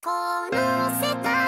この世界